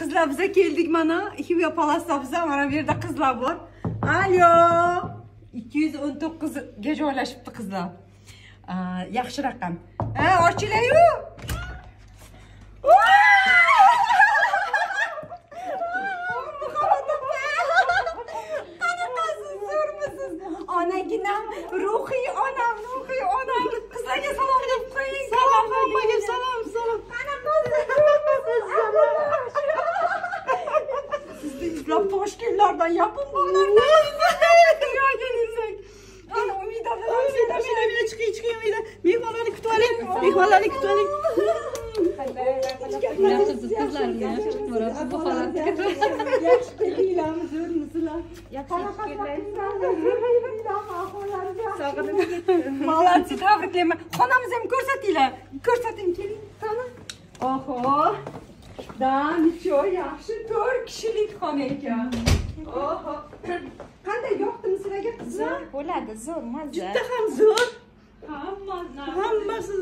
Qizlar biza keldik mana. Xiva palasda mana bu yerda qizlar bor. Alo. 219 ga joylashibdi qizlar. Yaxshi raqam. Ha, zo'rmisiz? Onaginam, ruhiy onam, ruhiy onam. Sizni izlab Toshkentlardan, yapon bog'lardan kelsak. Ana Umida bilan Umida, Umida, Umida, chiqing, chiqing, Umida. Mehmonlarni kutib oling. Mehmonlarni kutib oling. Yaxshisiz qizlarim yaxshi kutib borasiz bu holatga. Yaxshi keldinglarmi, zo'rmisizlar? Молодцы, tabriklayman. Xonamizni ham ko'rsatinglar. Ko'rsating, keling. Qani? Oho. Данcho, yaxshi 4 kishilik xona ekan. Oho. Qanday yoqdimi sizlarga qizlar? Bo'ladi, zo'r, mazza. Juda ham zo'r. Hammasi. Hammasi